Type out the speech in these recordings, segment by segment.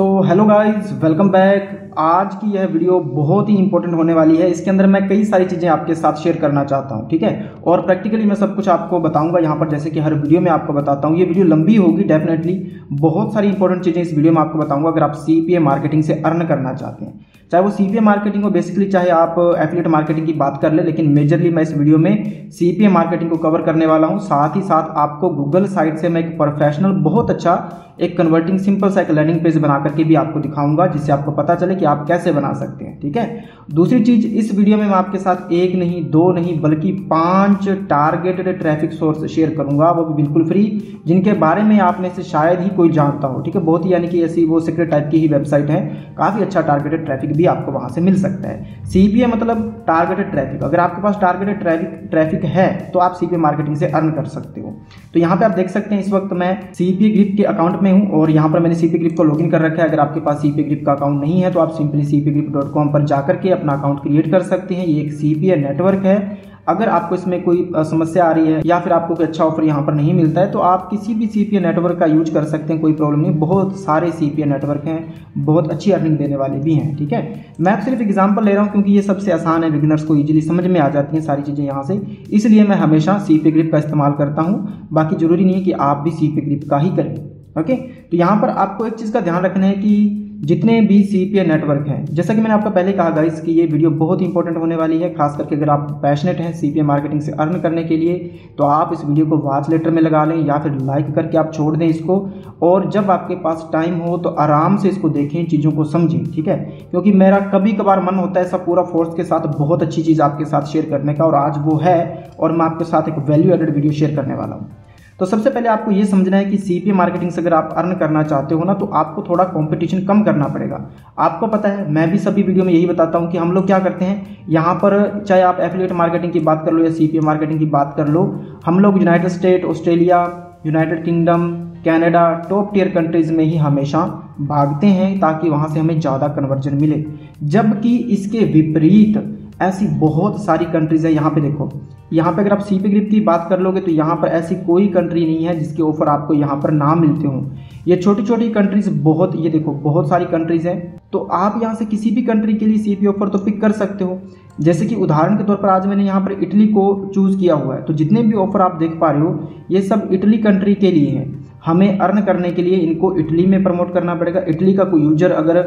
So hello guys welcome back आज की यह वीडियो बहुत ही इंपॉर्टेंट होने वाली है। इसके अंदर मैं कई सारी चीज़ें आपके साथ शेयर करना चाहता हूँ, ठीक है? और प्रैक्टिकली मैं सब कुछ आपको बताऊँगा यहाँ पर। जैसे कि हर वीडियो में आपको बताता हूँ। ये वीडियो लंबी होगी डेफिनेटली बहुत सारी इंपॉर्टेंट चीज़ें इस वीडियो में आपको बताऊँगा अगर आप सीपीए मार्केटिंग से अर्न करना चाहते हैं। चाहे वो सीपीए मार्केटिंग हो बेसिकली चाहे आप एफिलेट मार्केटिंग की बात कर ले, लेकिन मेजरली मैं इस वीडियो में सीपीए मार्केटिंग को कवर करने वाला हूँ। साथ ही साथ आपको गूगल साइट से मैं एक प्रोफेशनल बहुत अच्छा एक कन्वर्टिंग सिंपल सा एक लर्निंग पेज बना करके भी आपको दिखाऊँगा, जिससे आपको पता चले कि आप कैसे बना सकते हैं, ठीक है? दूसरी चीज़, इस वीडियो में मैं आपके साथ एक नहीं, दो नहीं, बल्कि पाँच टारगेटेड ट्रैफ़िक सोर्स शेयर करूँगा, वो भी बिल्कुल फ्री जिनके बारे में आप में से शायद ही कोई जानता हो, ठीक है? बहुत ही यानी कि ऐसी वो सीक्रेट टाइप की ही वेबसाइट है, काफ़ी अच्छा टारगेटेड ट्रैफ़िक भी आपको वहाँ से मिल सकता है। सीपीए मतलब टारगेटेड ट्रैफ़िक अगर आपके पास टारगेटेड ट्रैफ़िक ट्रैफ़िक है तो आप सीपीए मार्केटिंग से अर्न कर सकते हो। तो यहाँ पे आप देख सकते हैं, इस वक्त मैं सीपीए ग्रिप के अकाउंट में हूँ और यहाँ पर मैंने सीपी ग्रिप को लॉगिन कर रखा है। अगर आपके पास सीपी ग्रिप का अकाउंट नहीं है तो आप simply CP grip dot com पर जाकर के अपना अकाउंट क्रिएट कर सकते हैं। ये एक सी सीपीए नेटवर्क है। अगर आपको इसमें कोई समस्या आ रही है या फिर आपको कोई अच्छा ऑफ़र यहाँ पर नहीं मिलता है तो आप किसी भी सी नेटवर्क का यूज़ कर सकते हैं, कोई प्रॉब्लम नहीं। बहुत सारे सी नेटवर्क हैं, बहुत अच्छी अर्निंग देने वाले भी हैं, ठीक है? मैं आप सिर्फ़ एग्ज़ाम्पल ले रहा हूँ क्योंकि ये सबसे आसान है बिगनर्स को ईजिली समझ में आ जाती हैं सारी चीज़ें यहाँ से। इसलिए मैं हमेशा सीपी ग्रिप का इस्तेमाल करता हूँ। बाकी ज़रूरी नहीं है कि आप भी सी पी ग्रिप का ही करें। ओके तो यहाँ पर आपको एक चीज़ का ध्यान रखना है कि जितने भी सी पी नेटवर्क हैं, जैसा कि मैंने आपको पहले कहा गाइस कि ये वीडियो बहुत इंपॉर्टेंट होने वाली है, खास करके अगर आप पैशनेट हैं सी मार्केटिंग से अर्न करने के लिए तो आप इस वीडियो को वॉच लेटर में लगा लें या फिर लाइक करके आप छोड़ दें इसको। और जब आपके पास टाइम हो तो आराम से इसको देखें, चीज़ों को समझें, ठीक है? क्योंकि मेरा कभी कभार मन होता है सब पूरा फोर्स के साथ बहुत अच्छी चीज़ आपके साथ शेयर करने का, और आज वो है, और मैं आपके साथ एक वैल्यू एडेड वीडियो शेयर करने वाला हूँ। तो सबसे पहले आपको ये समझना है कि सीपी मार्केटिंग से अगर आप अर्न करना चाहते हो ना तो आपको थोड़ा कॉम्पिटिशन कम करना पड़ेगा। आपको पता है, मैं भी सभी वीडियो में यही बताता हूँ कि हम लोग क्या करते हैं, यहाँ पर चाहे आप एफिलेट मार्केटिंग की बात कर लो या सी मार्केटिंग की बात कर लो, हम लोग United State Australia United Kingdom Canada top tier countries में ही हमेशा भागते हैं ताकि वहाँ से हमें ज़्यादा कन्वर्जन मिले। जबकि इसके विपरीत ऐसी बहुत सारी कंट्रीज़ है, यहाँ पे देखो। यहाँ पे अगर आप सी पी ग्रिप की बात कर लोगे तो यहाँ पर ऐसी कोई कंट्री नहीं है जिसके ऑफ़र आपको यहाँ पर ना मिलते हों। ये छोटी छोटी कंट्रीज़ बहुत, ये देखो, बहुत सारी कंट्रीज़ हैं। तो आप यहाँ से किसी भी कंट्री के लिए सी पी ऑफ़र तो पिक कर सकते हो। जैसे कि उदाहरण के तौर पर आज मैंने यहाँ पर इटली को चूज़ किया हुआ है। तो जितने भी ऑफ़र आप देख पा रहे हो, ये सब इटली कंट्री के लिए हैं। हमें अर्न करने के लिए इनको इटली में प्रमोट करना पड़ेगा। इटली का कोई यूज़र अगर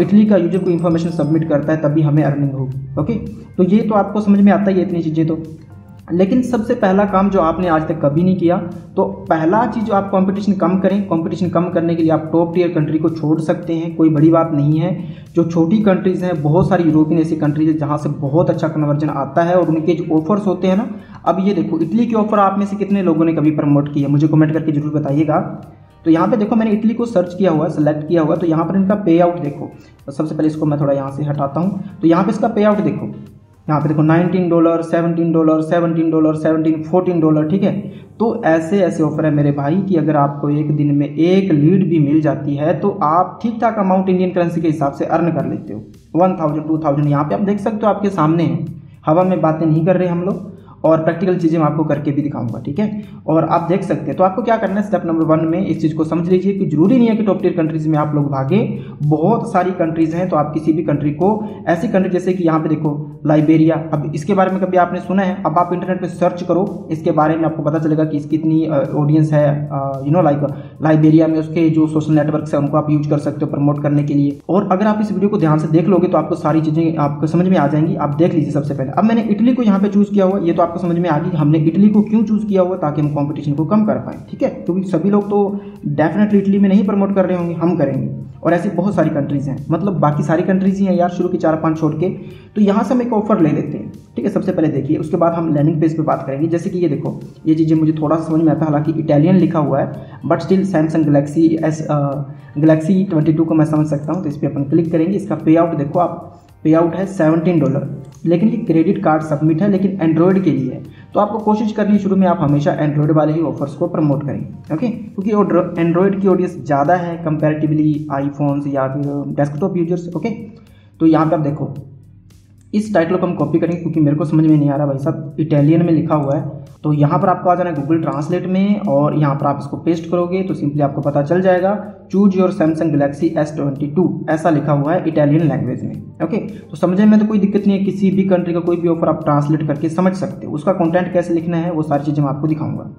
इटली का यूज़र कोई इन्फॉर्मेशन सबमिट करता है, तभी हमें अर्निंग होगी ओके तो ये तो आपको समझ में आता ही है इतनी चीज़ें तो। लेकिन सबसे पहला काम जो आपने आज तक कभी नहीं किया तो पहला चीज़ जो आप कंपटीशन कम करें कंपटीशन कम करने के लिए आप टॉप टीयर कंट्री को छोड़ सकते हैं, कोई बड़ी बात नहीं है। जो छोटी कंट्रीज़ हैं, बहुत सारी यूरोपियन ऐसी कंट्रीज़ है जहाँ से बहुत अच्छा कन्वर्जन आता है और उनके जो ऑफर्स होते हैं ना अब ये देखो, इटली के ऑफ़र आप में से कितने लोगों ने कभी प्रमोट किया? मुझे कमेंट करके ज़रूर बताइएगा। तो यहाँ पे देखो, मैंने इटली को सर्च किया हुआ है सेलेक्ट किया हुआ है तो यहाँ पर इनका पे आउट देखो। तो सबसे पहले इसको मैं थोड़ा यहाँ से हटाता हूँ। तो यहाँ पे इसका पे आउट देखो। यहाँ पे देखो 19 डॉलर 17 डॉलर 17 डॉलर 17 14 डॉलर ठीक है? तो ऐसे ऐसे ऑफ़र है मेरे भाई कि अगर आपको एक दिन में एक लीड भी मिल जाती है तो आप ठीक ठाक अमाउंट इंडियन करेंसी के हिसाब से अर्न कर लेते हो। वन थाउज़ेंड टू थाउज़ेंड यहाँ पे आप देख सकते हो आपके सामने हवा में बातें नहीं कर रहे हम लोग। और प्रैक्टिकल चीज़ें मैं आपको करके भी दिखाऊँगा, ठीक है? और आप देख सकते हैं तो आपको क्या करना है? स्टेप नंबर वन में इस चीज़ को समझ लीजिए कि ज़रूरी नहीं है कि टॉप टीयर कंट्रीज़ में आप लोग भागे। बहुत सारी कंट्रीज़ हैं तो आप किसी भी कंट्री को, ऐसी कंट्री जैसे कि यहाँ पे देखो लाइबेरिया अब इसके बारे में कभी आपने सुना है? अब आप इंटरनेट पर सर्च करो, इसके बारे में आपको पता चलेगा कि इसकी इतनी ऑडियंस है यू नो लाइक लाइबेरिया में उसके जो सोशल नेटवर्क है, उनको आप यूज़ कर सकते हो प्रमोट करने के लिए। और अगर आप इस वीडियो को ध्यान से देख लोगे तो आपको सारी चीज़ें आपको समझ में आ जाएँगी। आप देख लीजिए सबसे पहले। अब मैंने इटली को यहाँ पे चूज़ किया हुआ, ये तो आपको समझ में आ गई हमने इटली को क्यों चूज़ किया हुआ ताकि हम कंपटीशन को कम कर पाए, ठीक है? क्योंकि सभी लोग तो डेफिनेटली इटली में नहीं प्रमोट कर रहे होंगे, हम करेंगे। और ऐसी बहुत सारी कंट्रीज़ हैं मतलब बाकी सारी कंट्रीज़ ही हैं यार, शुरू की चार पाँच छोड़ के। तो यहाँ से हम एक ऑफ़र ले लेते हैं, ठीक है? सबसे पहले देखिए, उसके बाद हम लर्निंग पेज पे बात करेंगे। जैसे कि ये देखो, ये चीज़ें मुझे थोड़ा सा समझ में आता हालाँकि इटालियन लिखा हुआ है but still Samsung Galaxy S Galaxy twenty को मैं समझ सकता हूँ तो इस पर अपन क्लिक करेंगे। इसका पे आउट देखो आप पे आउट है सेवनटीन डॉलर लेकिन ये क्रेडिट कार्ड सबमिट है, लेकिन एंड्रॉयड के लिए है। तो आपको कोशिश करनी शुरू में, आप हमेशा एंड्रॉयड वाले ही ऑफर्स को प्रमोट करें ओके क्योंकि एंड्रॉयड की ऑडियंस ज़्यादा है कंपेरेटिवली आईफोन्स या फिर डेस्कटॉप यूज़र्स ओके तो यहाँ पर आप देखो इस टाइटल को हम कॉपी करेंगे क्योंकि मेरे को समझ में नहीं आ रहा भाई साहब। इटालियन में लिखा हुआ है। तो यहाँ पर आपको आ जाना है गूगल ट्रांसलेट में और यहाँ पर आप इसको पेस्ट करोगे तो सिंपली आपको पता चल जाएगा। Choose your Samsung Galaxy S twenty two ऐसा लिखा हुआ है इटालियन लैंग्वेज में। ओके तो समझने में तो कोई दिक्कत नहीं है। किसी भी कंट्री का कोई भी ऑफ़र आप ट्रांसलेट करके समझ सकते हो। उसका कॉन्टेंट कैसे लिखना है, वो सारी चीज़ें मैं आपको दिखाऊँगा।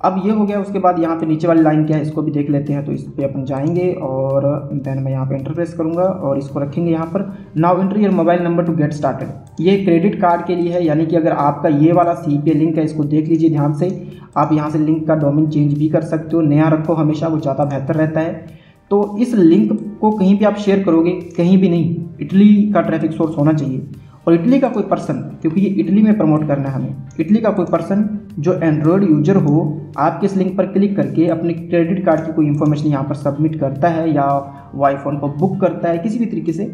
अब ये हो गया, उसके बाद यहाँ पे नीचे वाली लाइन क्या है, इसको भी देख लेते हैं तो इस पर अपन जाएँगे और देन मैं यहाँ पे इंटर प्रेस करूँगा और इसको रखेंगे यहाँ पर। Now enter your mobile number to get started ये क्रेडिट कार्ड के लिए है, यानी कि अगर आपका ये वाला सी लिंक है, इसको देख लीजिए ध्यान से। आप यहाँ से लिंक का डोमिन चेंज भी कर सकते हो, नया रखो, हमेशा वो ज़्यादा बेहतर रहता है। तो इस लिंक को कहीं भी आप शेयर करोगे, कहीं भी नहीं, इटली का ट्रैफ़िक सोर्स होना चाहिए। और इटली का कोई पर्सन, क्योंकि ये इटली में प्रमोट करना है हमें, इटली का कोई पर्सन जो एंड्रॉयड यूज़र हो आपके इस लिंक पर क्लिक करके अपने क्रेडिट कार्ड की कोई इन्फॉर्मेशन यहाँ पर सबमिट करता है या वो आईफोन को बुक करता है, किसी भी तरीके से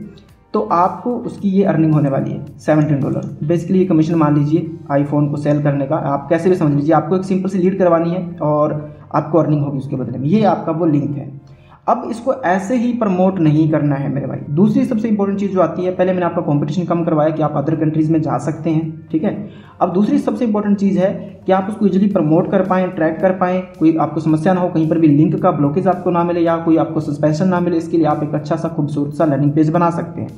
तो आपको उसकी ये अर्निंग होने वाली है सेवनटीन डॉलर बेसिकली ये कमीशन मान लीजिए आईफोन को सेल करने का, आप कैसे भी समझ लीजिए, आपको एक सिंपल सी लीड करवानी है और आपको अर्निंग होगी उसके बदले में। ये आपका वो लिंक है। अब इसको ऐसे ही प्रमोट नहीं करना है मेरे भाई। दूसरी सबसे इंपॉर्टेंट चीज़ जो आती है, पहले मैंने आपका कंपटीशन कम करवाया कि आप अदर कंट्रीज़ में जा सकते हैं, ठीक है? अब दूसरी सबसे इंपॉर्टेंट चीज़ है कि आप उसको इजिली प्रमोट कर पाएँ ट्रैक कर पाएँ। कोई आपको समस्या ना हो, कहीं पर भी लिंक का ब्लॉकेज आपको ना मिले या कोई आपको सस्पेंशन ना मिले, इसके लिए आप एक अच्छा सा, खूबसूरत सा लर्निंग पेज बना सकते हैं।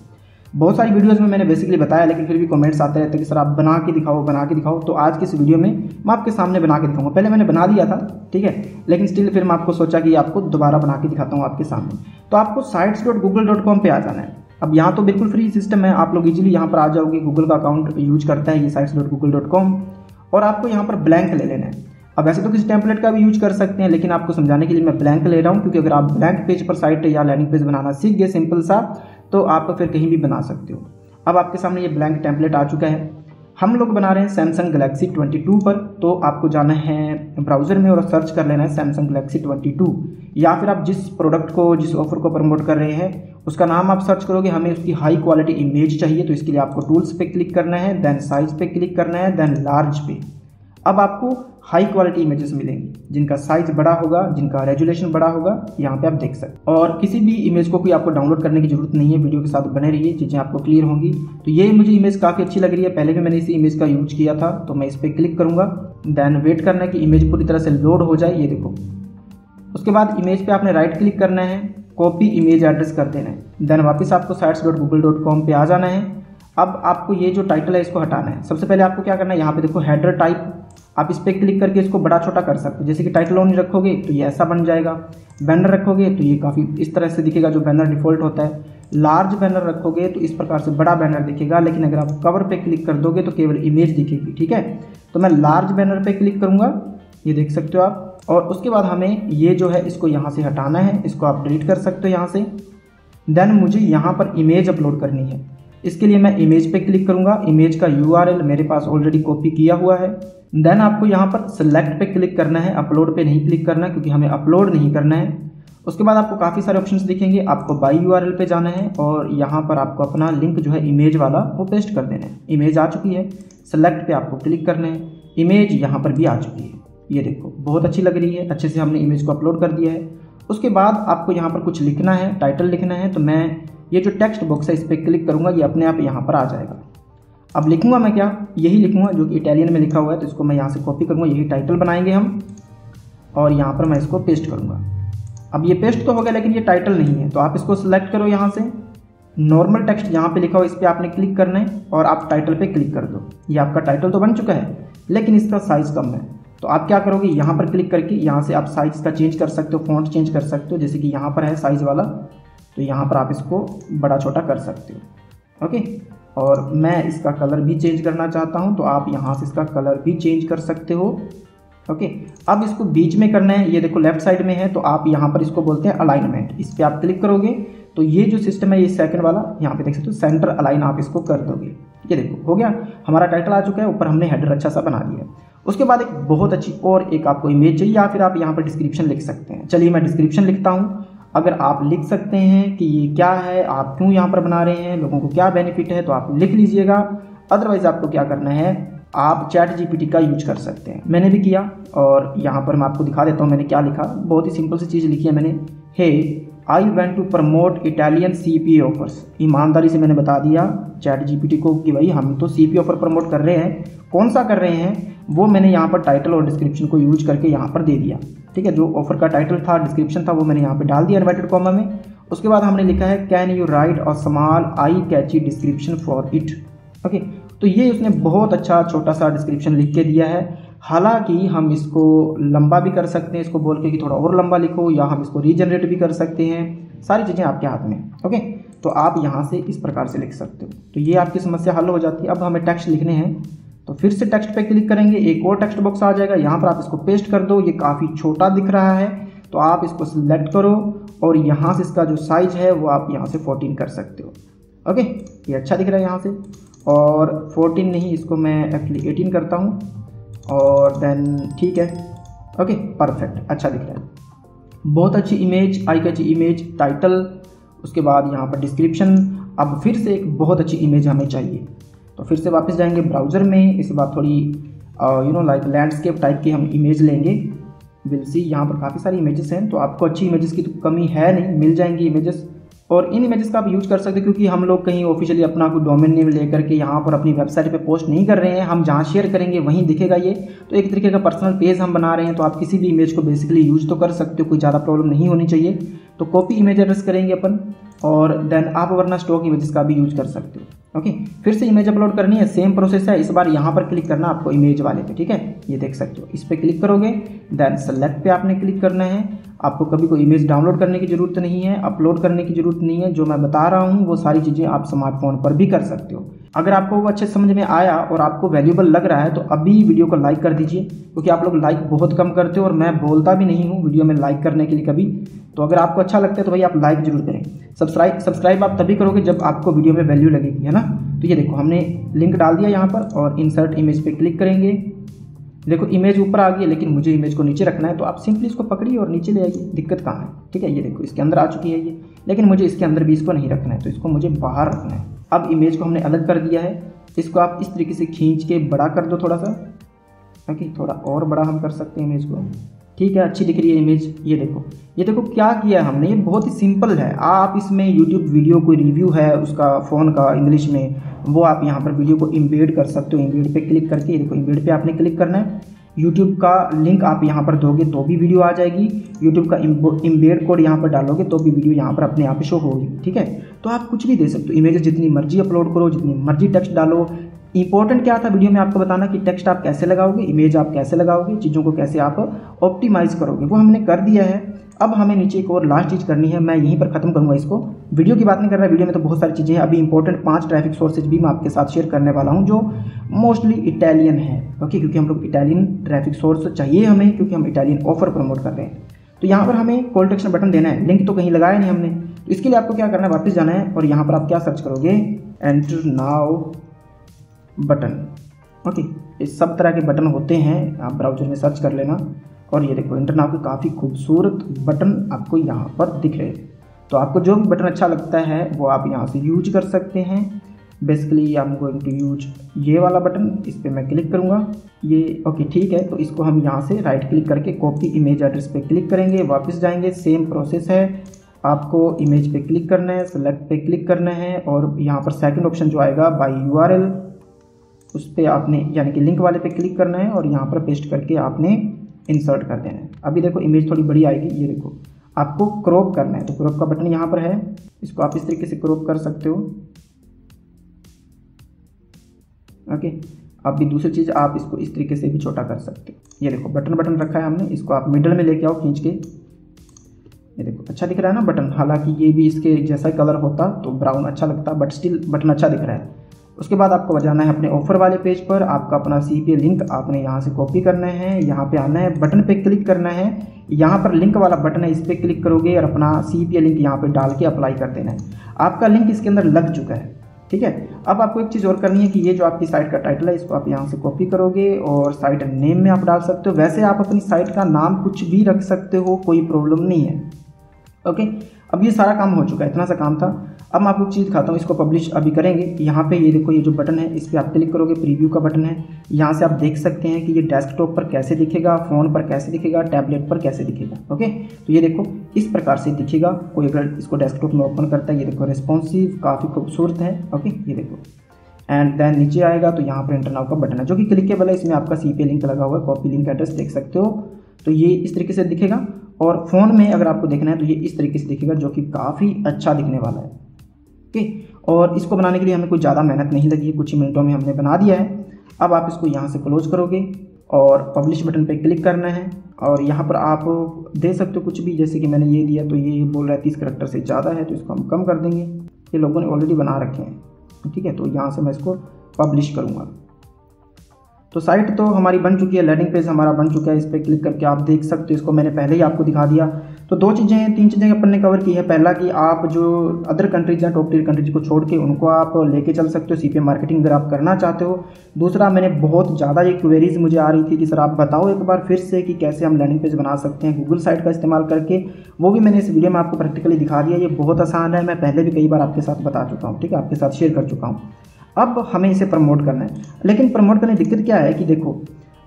बहुत सारी वीडियोस में मैंने बेसिकली बताया, लेकिन फिर भी कमेंट्स आते रहते कि सर आप बना के दिखाओ, बना के दिखाओ। तो आज की इस वीडियो में मैं आपके सामने बना के दिखाऊँगा। पहले मैंने बना दिया था, ठीक है? लेकिन स्टिल फिर मैं आपको सोचा कि आपको दोबारा बना के दिखाता हूँ आपके सामने। तो आपको sites dot Google dot com पर आ जाना है। अब यहाँ तो बिल्कुल फ्री सिस्टम है। आप लोग इजीली यहाँ पर आ जाओगे गूगल का अकाउंट यूज़ करता है ये sites dot Google dot com और आपको यहाँ पर ब्लैंक ले लेना है। अब वैसे तो किसी टेम्पलेट का भी यूज़ कर सकते हैं, लेकिन आपको समझाने के लिए मैं ब्लैंक ले रहा हूँ, क्योंकि अगर आप ब्लैंक पेज पर साइट या लैंडिंग पेज बनाना सीख गए सिंपल सा तो आप फिर कहीं भी बना सकते हो। अब आपके सामने ये ब्लैंक टेम्पलेट आ चुका है। हम लोग बना रहे हैं सैमसंग गलेक्सी 22 पर तो आपको जाना है ब्राउज़र में और सर्च कर लेना है सैमसंग गलेक्सी 22 या फिर आप जिस प्रोडक्ट को, जिस ऑफ़र को प्रमोट कर रहे हैं, उसका नाम आप सर्च करोगे, हमें उसकी हाई क्वालिटी इमेज चाहिए तो इसके लिए आपको टूल्स पे क्लिक करना है देन साइज़ पे क्लिक करना है देन लार्ज पे। अब आपको हाई क्वालिटी इमेजेस मिलेंगी, जिनका साइज़ बड़ा होगा, जिनका रेजुलेशन बड़ा होगा, यहाँ पे आप देख सकते और किसी भी इमेज को कोई आपको डाउनलोड करने की ज़रूरत नहीं है वीडियो के साथ बने रहिए, चीज़ें आपको क्लियर होंगी। तो ये मुझे इमेज काफ़ी अच्छी लग रही है। पहले भी मैंने इसी इमेज का यूज़ किया था तो मैं इस पर क्लिक करूँगा। देन वेट करना है कि इमेज पूरी तरह से लोड हो जाए, ये देखो। उसके बाद इमेज पे आपने राइट क्लिक करना है कॉपी इमेज एड्रेस कर देना है। देन वापस आपको sites dot Google dot com पर आ जाना है। अब आपको ये जो टाइटल है, इसको हटाना है। सबसे पहले आपको क्या करना है, यहाँ पे देखो हेडर टाइप आप इस पर क्लिक करके इसको बड़ा छोटा कर सकते हो। जैसे कि टाइटल ओनली रखोगे तो ये ऐसा बन जाएगा। बैनर रखोगे तो ये काफ़ी इस तरह से दिखेगा, जो बैनर डिफ़ॉल्ट होता है। लार्ज बैनर रखोगे तो इस प्रकार से बड़ा बैनर दिखेगा। लेकिन अगर आप कवर पे क्लिक कर दोगे तो केवल इमेज दिखेगी, ठीक है? तो मैं लार्ज बैनर पे क्लिक करूँगा, ये देख सकते हो आप। और उसके बाद हमें ये जो है, इसको यहाँ से हटाना है। इसको आप डिलीट कर सकते हो यहाँ से। देन मुझे यहाँ पर इमेज अपलोड करनी है। इसके लिए मैं इमेज पे क्लिक करूँगा। इमेज का यूआरएल मेरे पास ऑलरेडी कॉपी किया हुआ है। देन आपको यहाँ पर सिलेक्ट पे क्लिक करना है। अपलोड पे नहीं क्लिक करना क्योंकि हमें अपलोड नहीं करना है। उसके बाद आपको काफ़ी सारे ऑप्शंस दिखेंगे। आपको बाई यू पे जाना है और यहाँ पर आपको अपना लिंक जो है इमेज वाला वो पेस्ट कर देना है। इमेज आ चुकी है। सेलेक्ट पे आपको क्लिक करना है। इमेज यहाँ पर भी आ चुकी है। ये देखो, बहुत अच्छी लग रही है। अच्छे से हमने इमेज को अपलोड कर दिया है। उसके बाद आपको यहाँ पर कुछ लिखना है टाइटल लिखना है। तो मैं ये जो टेक्स्ट बॉक्स है, इस पर क्लिक करूँगा, ये अपने आप यहाँ पर आ जाएगा। अब लिखूँगा मैं क्या? यही लिखूँगा जो कि इटालियन में लिखा हुआ है तो इसको मैं यहाँ से कॉपी करूँगा, यही टाइटल बनाएँगे हम। और यहाँ पर मैं इसको पेस्ट करूँगा। अब ये पेस्ट तो हो गया, लेकिन ये टाइटल नहीं है तो आप इसको सिलेक्ट करो यहाँ से। नॉर्मल टेक्स्ट यहाँ पे लिखा हो, इस पर आपने क्लिक करना है, और आप टाइटल पे क्लिक कर दो। ये आपका टाइटल तो बन चुका है, लेकिन इसका साइज़ कम है। तो आप क्या करोगे? यहाँ पर क्लिक करके यहाँ से आप साइज़ का चेंज कर सकते हो फॉन्ट चेंज कर सकते हो, जैसे कि यहाँ पर है साइज़ वाला। तो यहाँ पर आप इसको बड़ा छोटा कर सकते हो। ओके और मैं इसका कलर भी चेंज करना चाहता हूँ तो आप यहाँ से इसका कलर भी चेंज कर सकते हो। ओके अब इसको बीच में करना है। ये देखो लेफ़्ट साइड में है तो आप यहाँ पर इसको बोलते हैं अलाइनमेंट इस पर आप क्लिक करोगे तो ये जो सिस्टम है, ये सेकंड वाला, यहाँ पे देख सकते हो सेंटर अलाइन आप इसको कर दोगे। ये देखो, हो गया? हमारा टाइटल आ चुका है, ऊपर हमने हेडर अच्छा सा बना दिया। उसके बाद एक बहुत अच्छी और एक आपको इमेज चाहिए, या फिर आप यहाँ पर डिस्क्रिप्शन लिख सकते हैं। चलिए मैं डिस्क्रिप्शन लिखता हूँ। अगर आप लिख सकते हैं कि ये क्या है, आप क्यों यहाँ पर बना रहे हैं, लोगों को क्या बेनिफिट है तो आप लिख लीजिएगा। अदरवाइज़ आपको क्या करना है, आप चैट जीपीटी का यूज़ कर सकते हैं। मैंने भी किया और यहाँ पर मैं आपको दिखा देता हूँ मैंने क्या लिखा। बहुत ही सिंपल सी चीज़ लिखी है मैंने। Hey I want to promote Italian C P offers ईमानदारी से मैंने बता दिया चैट जी पी टी को कि भाई हम तो सी पी ऑफ़र प्रमोट कर रहे हैं। कौन सा कर रहे हैं? वो मैंने यहाँ पर टाइटल और डिस्क्रिप्शन को यूज़ करके यहाँ पर दे दिया। ठीक है, जो ऑफ़र का टाइटल था डिस्क्रिप्शन था, वो मैंने यहाँ पर डाल दिया इन्वर्टेड कॉमा में। उसके बाद हमने लिखा है कैन यू राइट और small eye catchy description for it okay तो ये उसने बहुत अच्छा छोटा सा डिस्क्रिप्शन लिख के दिया है। हालाँकि हम इसको लंबा भी कर सकते हैं, इसको बोल के कि थोड़ा और लंबा लिखो, या हम इसको रीजनरेट भी कर सकते हैं। सारी चीज़ें आपके हाथ में ओके तो आप यहाँ से इस प्रकार से लिख सकते हो। तो ये आपकी समस्या हल हो जाती है। अब हमें टेक्स्ट लिखने हैं। तो फिर से टेक्स्ट पे क्लिक करेंगे। एक और टेक्स्ट बॉक्स आ जाएगा। यहाँ पर आप इसको पेस्ट कर दो। ये काफ़ी छोटा दिख रहा है। तो आप इसको सिलेक्ट करो और यहाँ से इसका जो साइज़ है, वो आप यहाँ से 14 कर सकते हो। ओके ये अच्छा दिख रहा है यहाँ से। और 14 नहीं, इसको मैं एक्चुअली 18 करता हूँ। और देन ठीक है। ओके परफेक्ट अच्छा दिख रहा है। बहुत अच्छी image eye catchy image title उसके बाद यहाँ पर डिस्क्रिप्शन अब फिर से एक बहुत अच्छी इमेज हमें चाहिए। तो फिर से वापस जाएँगे ब्राउज़र में। इस बार थोड़ी you know like landscape type की हम इमेज लेंगे। विल सी यहाँ पर काफ़ी सारी इमेजेस हैं। तो आपको अच्छी इमेजेस की तो कमी है नहीं। मिल जाएँगी इमेजेस और इन इमेजेस का आप यूज़ कर सकते हो क्योंकि हम लोग कहीं ऑफिशियली अपना कोई डोमेन नेम लेकर के यहाँ पर अपनी वेबसाइट पे पोस्ट नहीं कर रहे हैं। हम जहाँ शेयर करेंगे, वहीं दिखेगा ये। तो एक तरीके का पर्सनल पेज हम बना रहे हैं। तो आप किसी भी इमेज को बेसिकली यूज़ तो कर सकते हो, कोई ज़्यादा प्रॉब्लम नहीं होनी चाहिए। तो कॉपी इमेज एड्रेस करेंगे अपन। और देन आप वरना स्टॉक इमेजेस का भी यूज़ कर सकते हो। ओके फिर से इमेज अपलोड करनी है सेम प्रोसेस है। इस बार यहाँ पर क्लिक करना आपको इमेज वाले पे, ठीक है? ये देख सकते हो। इस पर क्लिक करोगे देन सेलेक्ट पे आपने क्लिक करना है। आपको कभी कोई इमेज डाउनलोड करने की ज़रूरत नहीं है अपलोड करने की ज़रूरत नहीं है। जो मैं बता रहा हूँ, वो सारी चीज़ें आप स्मार्टफ़ोन पर भी कर सकते हो। अगर आपको वो अच्छे समझ में आया और आपको वैल्यूबल लग रहा है तो अभी वीडियो को लाइक कर दीजिए, क्योंकि आप लोग लाइक बहुत कम करते हो और मैं बोलता भी नहीं हूँ वीडियो में लाइक करने के लिए कभी। तो अगर आपको अच्छा लगता है तो भाई आप लाइक ज़रूर करें। सब्सक्राइब सब्सक्राइब आप तभी करोगे जब आपको वीडियो में वैल्यू लगेगी, है ना? तो ये देखो, हमने लिंक डाल दिया यहाँ पर और इंसर्ट इमेज पे क्लिक करेंगे। देखो इमेज ऊपर आ गई है, लेकिन मुझे इमेज को नीचे रखना है तो आप सिंपली इसको पकड़िए और नीचे ले आइए। दिक्कत कहाँ है? ठीक है, ये देखो, इसके अंदर आ चुकी है ये। लेकिन मुझे इसके अंदर भी इसको नहीं रखना है तो इसको मुझे बाहर रखना है। अब इमेज को हमने अलग कर दिया है। इसको आप इस तरीके से खींच के बड़ा कर दो थोड़ा सा ओके थोड़ा और बड़ा हम कर सकते हैं इमेज को। ठीक है, अच्छी दिख रही है इमेज ये देखो ये देखो क्या किया हमने, ये बहुत ही सिंपल है। आप इसमें यूट्यूब वीडियो कोई रिव्यू है उसका फ़ोन का इंग्लिश में, वो आप यहाँ पर वीडियो को इम्बेड कर सकते हो। इम्बेड पे क्लिक करके देखो इम्बेड पे आपने क्लिक करना है। यूट्यूब का लिंक आप यहाँ पर दोगे तो भी वीडियो आ जाएगी। यूट्यूब का इम्बेड कोड यहाँ पर डालोगे तो भी वीडियो यहाँ पर अपने आप शो होगी, ठीक है? तो आप कुछ भी दे सकते हो। इमेजेस जितनी मर्ज़ी अपलोड करो, जितनी मर्ज़ी टेक्स्ट डालो इंपॉर्टेंट क्या था वीडियो में आपको बताना कि टेक्स्ट आप कैसे लगाओगे इमेज आप कैसे लगाओगे, चीज़ों को कैसे आप ऑप्टिमाइज करोगे, वो हमने कर दिया है। अब हमें नीचे एक और लास्ट चीज़ करनी है, मैं यहीं पर खत्म करूँगा इसको। वीडियो की बात नहीं कर रहा, वीडियो में तो बहुत सारी चीज़ें हैं। अभी इंपॉर्टेंट पाँच ट्रैफ़िक सोर्सेज भी मैं आपके साथ शेयर करने वाला हूँ, जो मोस्टली इटालियन है। ओके क्योंकि हम लोग इटालियन ट्रैफ़िक सोर्स चाहिए हमें, क्योंकि हम इटालियन ऑफ़र प्रमोट कर रहे हैं। तो यहाँ पर हमें कॉल बटन देना है। लिंक तो कहीं लगाया नहीं हमने। तो इसके लिए आपको क्या करना है, वापस जाना है और यहाँ पर आप क्या सर्च करोगे? Enter now button. ओके, ये सब तरह के बटन होते हैं, आप ब्राउज़र में सर्च कर लेना। और ये देखो इंटरनाव के काफ़ी खूबसूरत बटन आपको यहाँ पर दिख रहे हैं। तो आपको जो भी बटन अच्छा लगता है, वो आप यहाँ से यूज़ कर सकते हैं। Basically I am going to use ये वाला बटन, इस पर मैं क्लिक करूँगा। ये, ओके, ठीक है तो इसको हम यहाँ से राइट क्लिक करके कॉपी इमेज एड्रेस पे क्लिक करेंगे, वापस जाएँगे सेम प्रोसेस है। आपको इमेज पे क्लिक करना है सेलेक्ट पे क्लिक करना है, और यहाँ पर सेकंड ऑप्शन जो आएगा बाई यू उस पर आपने, यानी कि लिंक वाले पे क्लिक करना है और यहाँ पर पेस्ट करके आपने इंसर्ट कर देना है। अभी देखो इमेज थोड़ी बड़ी आएगी, ये देखो। आपको क्रॉप करना है तो क्रॉप का बटन यहाँ पर है। इसको आप इस तरीके से क्रॉप कर सकते हो। ओके अब भी दूसरी चीज़ आप इसको इस तरीके से भी छोटा कर सकते हो। ये देखो बटन बटन रखा है हमने, इसको आप मिडल में लेके आओ, खींच के। ये देखो अच्छा दिख रहा है ना बटन हालाँकि ये भी इसके जैसा कलर होता तो ब्राउन अच्छा लगता बट स्टिल बटन अच्छा दिख रहा है। उसके बाद आपको बजाना है अपने ऑफ़र वाले पेज पर। आपका अपना सी पी लिंक आपने यहाँ से कॉपी करना है। यहाँ पे आना है बटन पे क्लिक करना है। यहाँ पर लिंक वाला बटन है, इस पर क्लिक करोगे और अपना सी पी लिंक यहाँ पे डाल के अप्लाई कर देना है। आपका लिंक इसके अंदर लग चुका है, ठीक है? अब आपको एक चीज़ और करनी है कि ये जो आपकी साइट का टाइटल है, इसको आप यहाँ से कॉपी करोगे और साइट नेम में आप डाल सकते हो। वैसे आप अपनी साइट का नाम कुछ भी रख सकते हो, कोई प्रॉब्लम नहीं है ओके अब ये सारा काम हो चुका है, इतना सा काम था। अब मैं आपको एक चीज़ दिखाता हूँ, इसको पब्लिश अभी करेंगे। यहाँ पे ये देखो, ये जो बटन है, इस पर आप क्लिक करोगे प्रीव्यू का बटन है। यहाँ से आप देख सकते हैं कि ये डेस्कटॉप पर कैसे दिखेगा फ़ोन पर कैसे दिखेगा टैबलेट पर कैसे दिखेगा ओके तो ये देखो, इस प्रकार से दिखेगा। कोई अगर इसको डेस्कटॉप में ओपन करता है, ये देखो रिस्पॉन्सिव काफ़ी खूबसूरत है ओके ये देखो। एंड देन नीचे आएगा तो यहाँ पर इंटरनाउ का बटन है, जो कि क्लिक क्लिकेबल है। इसमें आपका सी लिंक लगा हुआ है कॉपी लिंक एड्रेस देख सकते हो। तो ये इस तरीके से दिखेगा। और फ़ोन में अगर आपको देखना है तो ये इस तरीके से दिखेगा, जो कि काफ़ी अच्छा दिखने वाला है। ओके? और इसको बनाने के लिए हमें कुछ ज़्यादा मेहनत नहीं लगी, कुछ ही मिनटों में हमने बना दिया है। अब आप इसको यहाँ से क्लोज करोगे और पब्लिश बटन पे क्लिक करना है। और यहाँ पर आप दे सकते हो कुछ भी, जैसे कि मैंने ये दिया तो ये बोल रहा है तीस करेक्टर से ज़्यादा है तो इसको हम कम कर देंगे। ये लोगों ने ऑलरेडी बना रखे हैं, ठीक है? तो यहाँ से मैं इसको पब्लिश करूँगा। तो साइट तो हमारी बन चुकी है लैंडिंग पेज हमारा बन चुका है, इस पर क्लिक करके आप देख सकते हो, इसको मैंने पहले ही आपको दिखा दिया। तो दो चीज़ें हैं, तीन चीज़ें अपन ने कवर की है। पहला कि आप जो अदर कंट्रीज़ हैं टॉप टीयर कंट्रीज़ को छोड़ के उनको आप लेके चल सकते हो सी मार्केटिंग अगर आप करना चाहते हो। दूसरा, मैंने बहुत ज़्यादा ये क्वेरीज मुझे आ रही थी कि सर आप बताओ एक बार फिर से कि कैसे हम लैंडिंग पेज बना सकते हैं गूगल साइट का इस्तेमाल करके। वो भी मैंने इस वीडियो में आपको प्रैक्टिकली दिखा दिया। ये बहुत आसान है, मैं पहले भी कई बार आपके साथ बता चुका हूँ, ठीक है? आपके साथ शेयर कर चुका हूँ। अब हमें इसे प्रमोट करना है। लेकिन प्रमोट करने दिक्कत क्या है कि देखो,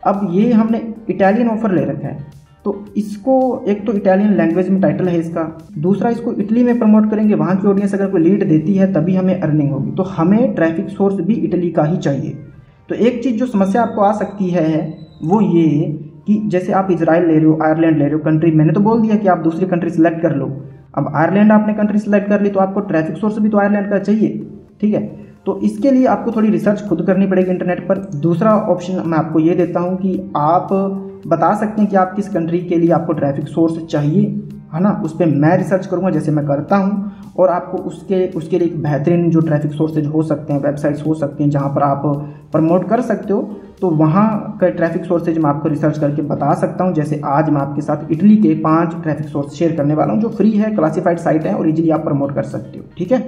अब ये हमने इटालियन ऑफ़र ले रखा है। तो इसको एक तो इटालियन लैंग्वेज में टाइटल है इसका, दूसरा इसको इटली में प्रमोट करेंगे, वहाँ की ऑडियंस अगर कोई लीड देती है, तभी हमें अर्निंग होगी। तो हमें ट्रैफ़िक सोर्स भी इटली का ही चाहिए। तो एक चीज़ जो समस्या आपको आ सकती है वो ये कि जैसे आप इसराइल ले रहे हो आयरलैंड ले रहे हो कंट्री मैंने तो बोल दिया कि आप दूसरी कंट्री सेलेक्ट कर लो। अब आयरलैंड आपने कंट्री सेलेक्ट कर ली तो आपको ट्रैफ़िक सोर्स भी तो आयरलैंड का चाहिए, ठीक है? तो इसके लिए आपको थोड़ी रिसर्च खुद करनी पड़ेगी इंटरनेट पर। दूसरा ऑप्शन मैं आपको ये देता हूँ कि आप बता सकते हैं कि आप किस कंट्री के लिए आपको ट्रैफ़िक सोर्स चाहिए, है ना? उस पर मैं रिसर्च करूँगा, जैसे मैं करता हूँ, और आपको उसके उसके लिए एक बेहतरीन जो ट्रैफ़िक सोर्सेज हो सकते हैं वेबसाइट्स हो सकते हैं, जहाँ पर आप प्रमोट कर सकते हो तो वहाँ का ट्रैफ़िक सोर्सेज मैं आपको रिसर्च करके बता सकता हूँ। जैसे आज मैं आपके साथ इटली के पाँच ट्रैफ़िक सोर्स शेयर करने वाला हूँ, जो फ्री है क्लासीफाइड साइट है, और इजीली आप प्रमोट कर सकते हो, ठीक है?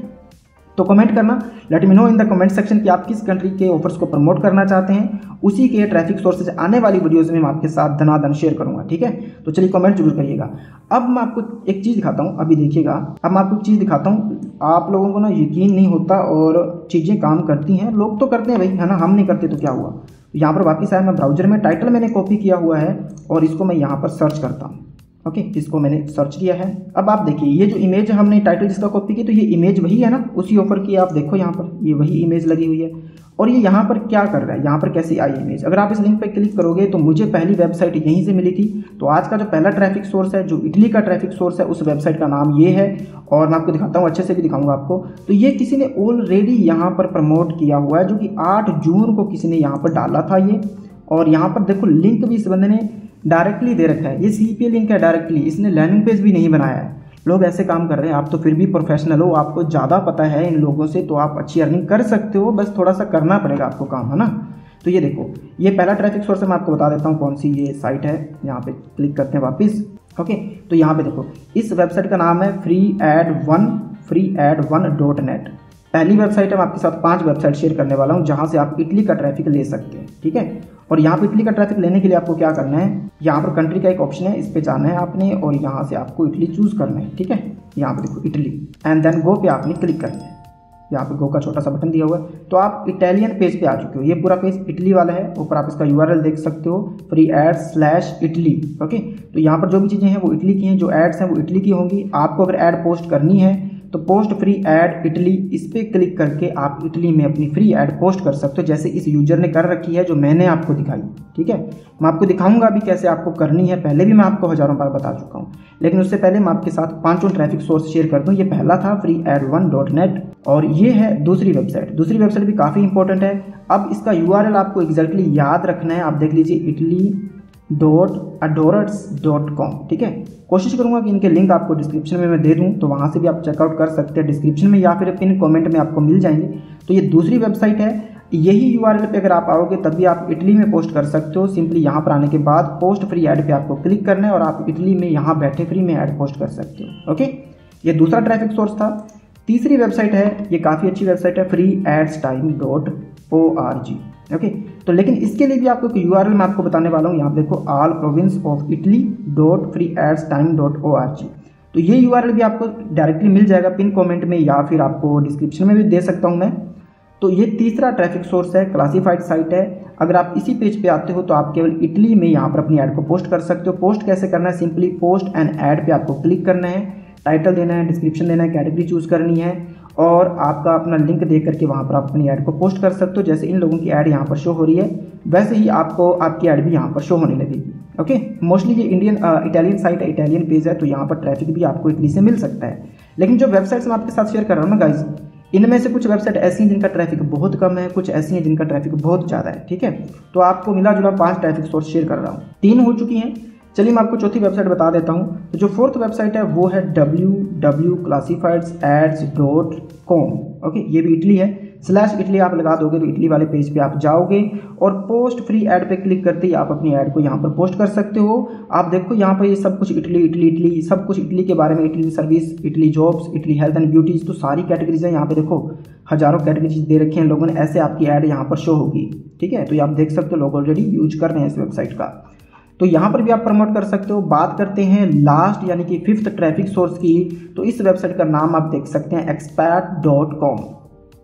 तो कमेंट करना। Let me know in the comment section कि आप किस कंट्री के ऑफर्स को प्रमोट करना चाहते हैं। उसी के ट्रैफ़िक सोर्सेज आने वाली वीडियोज़ में मैं आपके साथ धनाधन शेयर करूँगा, ठीक है? तो चलिए कमेंट ज़रूर करिएगा। अब मैं आपको एक चीज़ दिखाता हूँ, अभी देखिएगा। अब मैं आपको एक चीज़ दिखाता हूँ। आप लोगों को ना यकीन नहीं होता और चीज़ें काम करती हैं। लोग तो करते हैं भाई, है ना? हम नहीं करते तो क्या हुआ? यहाँ पर वापिस आया मैं ब्राउज़र में टाइटल मैंने कॉपी किया हुआ है और इसको मैं यहाँ पर सर्च करता हूँ। ओके okay, इसको मैंने सर्च किया है। अब आप देखिए ये जो इमेज हमने टाइटल जिसका कॉपी की तो ये इमेज वही है ना? उसी ऑफ़र की आप देखो यहाँ पर ये वही इमेज लगी हुई है। और ये यहाँ पर क्या कर रहा है? यहाँ पर कैसी आई इमेज अगर आप इस लिंक पर क्लिक करोगे तो मुझे पहली वेबसाइट यहीं से मिली थी। तो आज का जो पहला ट्रैफ़िक सोर्स है जो इटली का ट्रैफ़िक सोर्स है उस वेबसाइट का नाम ये है। और मैं आपको दिखाता हूँ अच्छे से भी दिखाऊँगा आपको। तो ये किसी ने ऑलरेडी यहाँ पर प्रमोट किया हुआ है जो कि आठ जून को किसी ने यहाँ पर डाला था ये। और यहाँ पर देखो लिंक भी इस बंदे ने डायरेक्टली दे रखा है। ये सी पी लिंक है डायरेक्टली इसने लैंडिंग पेज भी नहीं बनाया है। लोग ऐसे काम कर रहे हैं। आप तो फिर भी प्रोफेशनल हो। आपको ज़्यादा पता है इन लोगों से तो आप अच्छी अर्निंग कर सकते हो। बस थोड़ा सा करना पड़ेगा आपको काम, है ना? तो ये देखो, ये पहला ट्रैफ़िक सोर्स है। मैं आपको बता देता हूँ कौन सी ये साइट है। यहाँ पे क्लिक करते हैं वापस। ओके तो यहाँ पे देखो, इस वेबसाइट का नाम है free ad one free ad one dot net पहली वेबसाइट है। मैं आपके साथ पाँच वेबसाइट शेयर करने वाला हूँ, जहाँ से आप इटली का ट्रैफ़िक ले सकते हैं। ठीक है? और यहाँ पर इटली का ट्रैफ़िक लेने के लिए आपको क्या करना है? यहाँ पर कंट्री का एक ऑप्शन है, इस पर जाना है आपने और यहाँ से आपको इटली चूज़ करना है, ठीक है? यहाँ पर देखो इटली एंड देन गो पे आपने क्लिक करना है। यहाँ पर गो का छोटा सा बटन दिया हुआ है। तो आप इटालियन पेज पे आ चुके हो। ये पूरा पेज इटली वाला है। ऊपर आप इसका यूआरएल देख सकते हो। Free ad slash Italy okay तो यहाँ पर जो भी चीज़ें हैं वो इटली की हैं। जो एड्स हैं वो इटली की होंगी। आपको अगर एड पोस्ट करनी है तो पोस्ट फ्री एड इटली, इस पर क्लिक करके आप इटली में अपनी फ्री एड पोस्ट कर सकते हो, जैसे इस यूज़र ने कर रखी है जो मैंने आपको दिखाई, ठीक है? मैं आपको दिखाऊँगा अभी कैसे आपको करनी है, पहले भी मैं आपको हज़ारों बार बता चुका हूँ, लेकिन उससे पहले मैं आपके साथ पाँचों ट्रैफ़िक सोर्स शेयर कर दूँ। ये पहला था free ad one dot net और ये है दूसरी वेबसाइट दूसरी वेबसाइट भी काफ़ी इंपॉर्टेंट है। अब इसका यूआरएल आपको एग्जैक्टली याद रखना है। आप देख लीजिए इटली डॉट अडोरट्स डॉट कॉम ठीक है? कोशिश करूँगा कि इनके लिंक आपको डिस्क्रिप्शन में मैं दे दूँ तो वहाँ से भी आप चेकआउट कर सकते हैं डिस्क्रिप्शन में, या फिर पिन कमेंट में आपको मिल जाएँगे। तो ये दूसरी वेबसाइट है, यही यू पे अगर आप आओगे, तब भी आप इटली में पोस्ट कर सकते हो। सिंपली यहाँ पर आने के बाद पोस्ट फ्री ऐड पे आपको क्लिक करना है और आप इटली में यहाँ बैठे फ्री में ऐड पोस्ट कर सकते हो ओके ये दूसरा ट्रैफ़िक सोर्स था। तीसरी वेबसाइट है, ये काफ़ी अच्छी वेबसाइट है free ads time dot O R G okay तो लेकिन इसके लिए भी आपको एक यूआरएल मैं आपको बताने वाला हूँ। यहाँ देखो all province of Italy dot free ads time dot O R G तो ये यूआरएल भी आपको डायरेक्टली मिल जाएगा पिन कॉमेंट में या फिर आपको डिस्क्रिप्शन में भी दे सकता हूँ मैं। तो ये तीसरा ट्रैफ़िक सोर्स है क्लासीफाइड साइट है। अगर आप इसी पेज पे आते हो तो आप केवल इटली में यहाँ पर अपनी ऐड को पोस्ट कर सकते हो। पोस्ट कैसे करना है? सिंपली पोस्ट एंड ऐड पे आपको क्लिक करना है। टाइटल देना है डिस्क्रिप्शन देना है कैटेगरी चूज़ करनी है। और आपका अपना लिंक दे करके वहाँ पर आप अपनी ऐड को पोस्ट कर सकते हो। जैसे इन लोगों की ऐड यहाँ पर शो हो रही है, वैसे ही आपको, आपकी ऐड भी यहाँ पर शो होने लगेगी। ओके मोस्टली ये इंडियन इटालियन साइट है इटालियन पेज है तो यहाँ पर ट्रैफ़िक भी आपको इटली से मिल सकता है। लेकिन जो वेबसाइट्स मैं आपके साथ शेयर कर रहा हूँ ना गाइज़ इनमें से कुछ वेबसाइट ऐसी हैं जिनका ट्रैफ़िक बहुत कम है, कुछ ऐसी हैं जिनका ट्रैफ़िक बहुत ज़्यादा है, ठीक है? तो आपको मिला जुला पाँच ट्रैफ़िक सोर्स शेयर कर रहा हूँ। तीन हो चुकी हैं। चलिए मैं आपको चौथी वेबसाइट बता देता हूँ। तो जो फोर्थ वेबसाइट है, वो है W W classifieds ads dot com okay ये भी इटली है। स्लैश इटली आप लगा दोगे तो इटली वाले पेज पे आप जाओगे और पोस्ट फ्री ऐड पे क्लिक करते ही आप अपनी ऐड को यहाँ पर पोस्ट कर सकते हो। आप देखो यहाँ पर ये सब कुछ इटली इटली इटली, सब कुछ इटली के बारे में, Italy service Italy jobs Italy health and beauties तो सारी कैटेगरीज हैं। यहाँ पे देखो, हज़ारों कैटेगरीज दे रखी हैं लोगों ने, ऐसे आपकी ऐड यहाँ पर शो होगी। ठीक है तो ये आप देख सकते हो, लोग ऑलरेडी यूज़ कर रहे हैं इस वेबसाइट का। तो यहाँ पर भी आप प्रमोट कर सकते हो। बात करते हैं लास्ट यानी कि फिफ्थ ट्रैफ़िक सोर्स की। तो इस वेबसाइट का नाम आप देख सकते हैं एक्सपैट डॉट कॉम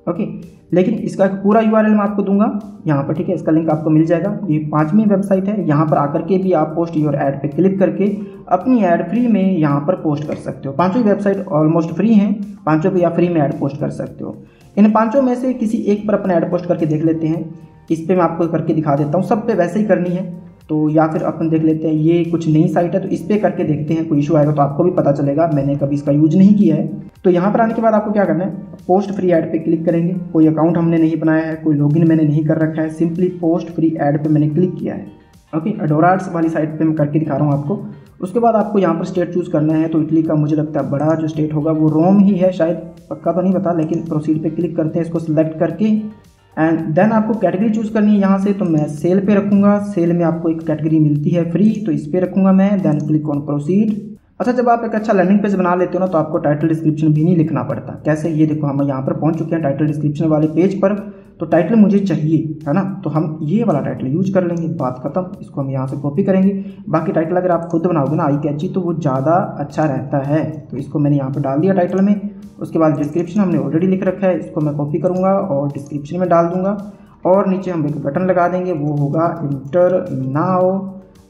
ओके लेकिन इसका पूरा यूआरएल मैं आपको दूँगा। यहाँ पर, ठीक है, इसका लिंक आपको मिल जाएगा। ये पाँचवीं वेबसाइट है। यहाँ पर आकर के भी आप पोस्ट योर ऐड पे क्लिक करके अपनी ऐड फ्री में यहाँ पर पोस्ट कर सकते हो। पाँचों वेबसाइट ऑलमोस्ट फ्री हैं। पाँचों पे आप फ्री में ऐड पोस्ट कर सकते हो। इन पाँचों में से किसी एक पर अपना ऐड पोस्ट करके देख लेते हैं। इस पर मैं आपको करके दिखा देता हूँ। सब पे वैसे ही करनी है। तो या फिर अपन देख लेते हैं, ये कुछ नई साइट है तो इस पर करके देखते हैं, कोई इशू आएगा तो आपको भी पता चलेगा। मैंने कभी इसका यूज़ नहीं किया है। तो यहाँ पर आने के बाद आपको क्या करना है? पोस्ट फ्री ऐड पे क्लिक करेंगे। कोई अकाउंट हमने नहीं बनाया है, कोई लॉगिन मैंने नहीं कर रखा है सिंपली पोस्ट फ्री ऐड पे मैंने क्लिक किया है। ओके अडोराट्स वाली साइट पे मैं करके दिखा रहा हूँ आपको। उसके बाद आपको यहाँ पर स्टेट चूज़ करना है तो इटली का मुझे लगता है बड़ा जो स्टेट होगा, वो रोम ही है शायद, पक्का तो नहीं पता, लेकिन प्रोसीड पे क्लिक करते हैं, इसको सिलेक्ट करके। एंड देन आपको कैटेगरी चूज़ करनी है यहाँ से तो मैं सेल पे रखूँगा। सेल में आपको एक कैटेगरी मिलती है फ्री तो इस पर रखूँगा मैं। देन क्लिक ऑन प्रोसीड अच्छा जब आप एक अच्छा लर्निंग पेज बना लेते हो ना तो आपको टाइटल डिस्क्रिप्शन भी नहीं लिखना पड़ता। कैसे? ये देखो, हम यहाँ पर पहुँच चुके हैं टाइटल डिस्क्रिप्शन वाले पेज पर। तो टाइटल मुझे चाहिए, है ना? तो हम ये वाला टाइटल यूज़ कर लेंगे, बात खत्म। इसको हम यहाँ से कॉपी करेंगे। बाकी टाइटल अगर आप खुद बनाओगे ना आई कैची तो वो ज़्यादा अच्छा रहता है। तो इसको मैंने यहाँ पर डाल दिया टाइटल में। उसके बाद डिस्क्रिप्शन हमने ऑलरेडी लिख रखा है, इसको मैं कॉपी करूँगा और डिस्क्रिप्शन में डाल दूँगा। और नीचे हम एक बटन लगा देंगे, वो होगा इंटर नाउ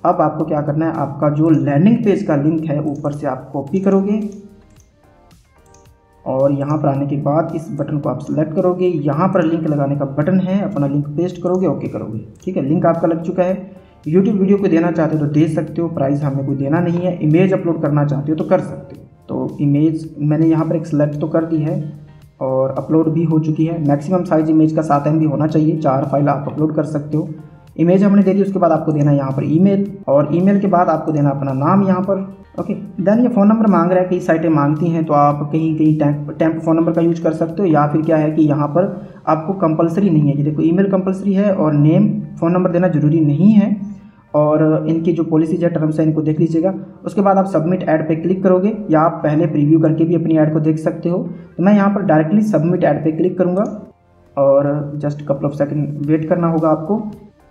अब आपको क्या करना है, आपका जो लैंडिंग पेज का लिंक है, ऊपर से आप कॉपी करोगे। और यहाँ पर आने के बाद इस बटन को आप सेलेक्ट करोगे। यहाँ पर लिंक लगाने का बटन है, अपना लिंक पेस्ट करोगे ओके करोगे। ठीक है लिंक आपका लग चुका है। यूट्यूब वीडियो को देना चाहते हो तो दे सकते हो प्राइस हमें कोई देना नहीं है। इमेज अपलोड करना चाहते हो तो कर सकते हो। तो इमेज मैंने यहाँ पर एक सेलेक्ट तो कर दी है और अपलोड भी हो चुकी है। मैक्सिमम साइज़ इमेज का सात एम होना चाहिए। चार फ़ाइल आप अपलोड कर सकते हो। इमेज हमने दे दी, उसके बाद आपको देना है यहाँ पर ईमेल और ईमेल के बाद आपको देना अपना नाम यहाँ पर। ओके देन ये फ़ोन नंबर मांग रहा है कई साइटें मांगती हैं तो आप कहीं कहीं टैंप फ़ोन नंबर का यूज़ कर सकते हो, या फिर क्या है कि यहाँ पर आपको कंपलसरी नहीं है। कि देखो ईमेल कंपलसरी है और नेम फ़ोन नंबर देना ज़रूरी नहीं है। और इनकी जो पॉलिसीज़ है टर्म्स है, इनको देख लीजिएगा। उसके बाद आप सबमिट ऐड पे क्लिक करोगे, या आप पहले प्रीव्यू करके भी अपनी ऐड को देख सकते हो। तो मैं यहाँ पर डायरेक्टली सबमिट ऐड पे क्लिक करूँगा। और just couple of second wait करना होगा आपको।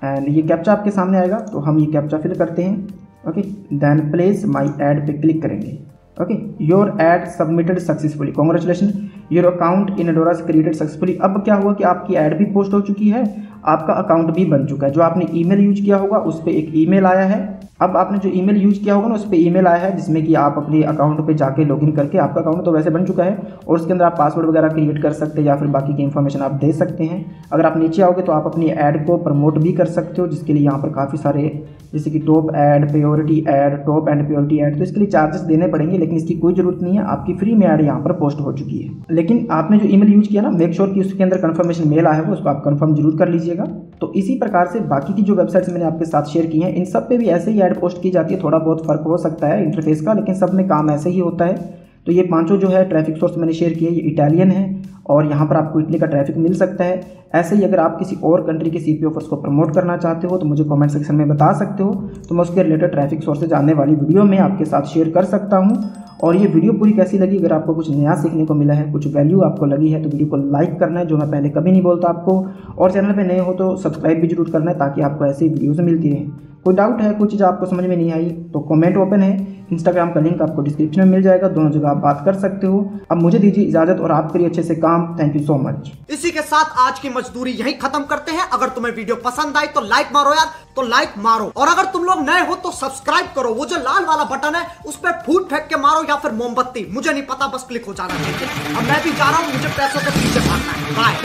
एंड ये कैप्चा आपके सामने आएगा तो हम ये कैप्चा फिल करते हैं। Okay then place my ad पे क्लिक करेंगे. Okay your ad submitted successfully congratulation your account in Adora created successfully अब क्या हुआ कि आपकी एड भी पोस्ट हो चुकी है? आपका अकाउंट भी बन चुका है। जो आपने ईमेल यूज़ किया होगा, उस पर एक ईमेल आया है। अब आपने जो ईमेल यूज़ किया होगा ना, उस पर ईमेल आया है, जिसमें कि आप अपने अकाउंट पे जाके लॉगिन करके आपका अकाउंट तो वैसे बन चुका है, और उसके अंदर आप पासवर्ड वगैरह क्रिएट कर सकते हैं या फिर बाकी की इन्फॉर्मेशन आप दे सकते हैं। अगर आप नीचे आओगे तो आप अपनी ऐड को प्रमोट भी कर सकते हो, जिसके लिए यहाँ पर काफ़ी सारे, जैसे कि top ad priority ad top and priority ad तो इसके लिए चार्जेस देने पड़ेंगे, लेकिन इसकी कोई ज़रूरत नहीं है। आपकी फ्री में ऐड यहाँ पर पोस्ट हो चुकी है। लेकिन आपने जो ईमेल यूज़ किया ना मेक श्योर कि उसके अंदर कन्फर्मेशन मेल आया है, उसको आप कन्फर्म ज़रूर कर लीजिएगा तो इसी प्रकार से बाकी की जो वेबसाइट्स मैंने आपके साथ शेयर की हैं, इन सब पे भी ऐसे ही ऐड पोस्ट की जाती है, थोड़ा बहुत फ़र्क हो सकता है इंटरफेस का, लेकिन सब में काम ऐसे ही होता है। तो ये पाँचों जो है ट्रैफ़िक सोर्स मैंने शेयर किए, ये इटालियन है और यहाँ पर आपको इटली का ट्रैफ़िक मिल सकता है। ऐसे ही अगर आप किसी और कंट्री के सी पी ऑफर्स को प्रमोट करना चाहते हो तो मुझे कमेंट सेक्शन में बता सकते हो। तो मैं उसके रिलेटेड ट्रैफ़िक सोर्स से जानने वाली वीडियो में आपके साथ शेयर कर सकता हूँ। और ये वीडियो पूरी कैसी लगी? अगर आपको कुछ नया सीखने को मिला है, कुछ वैल्यू आपको लगी है तो वीडियो को लाइक करना है, जो मैं पहले कभी नहीं बोलता आपको। और चैनल पर नए हो तो सब्सक्राइब भी ज़रूर करना है, ताकि आपको ऐसी वीडियोज़ मिलती रहें। कोई डाउट है, कोई चीज़ आपको समझ में नहीं आई तो कमेंट ओपन है। इंस्टाग्राम का लिंक आपको डिस्क्रिप्शन में मिल जाएगा, दोनों जगह आप बात कर सकते हो। अब मुझे दीजिए इजाज़त और आप करिए अच्छे से काम। थैंक यू सो मच इसी के साथ आज की मजदूरी यही खत्म करते हैं। अगर तुम्हें वीडियो पसंद आई तो लाइक मारो यार तो लाइक मारो। और अगर तुम लोग नए हो तो सब्सक्राइब करो। वो जो लाल वाला बटन है, उस पर फूट फेंक के मारो या फिर मोमबत्ती। मुझे नहीं पता, बस क्लिक हो जाना चाहिए। अब मैं भी जा रहा हूँ, मुझे पैसों के पीछे भागना है। बाय